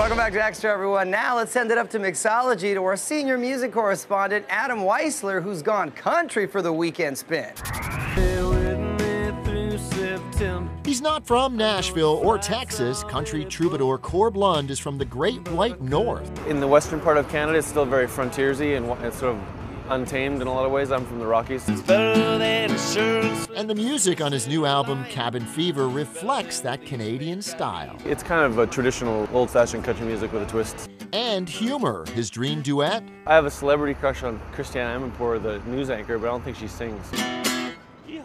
Welcome back to Extra, everyone. Now let's send it up to Mixology to our senior music correspondent, Adam Weissler, who's gone country for the weekend spin. He's not from Nashville or Texas. Country troubadour Corb Lund is from the Great White North. In the western part of Canada, it's still very frontiersy and it's sort of untamed in a lot of ways. I'm from the Rockies. And the music on his new album, Cabin Fever, reflects that Canadian style. It's kind of a traditional, old-fashioned country music with a twist. And humor, his dream duet. I have a celebrity crush on Christiane Amanpour, the news anchor, but I don't think she sings. Yeah.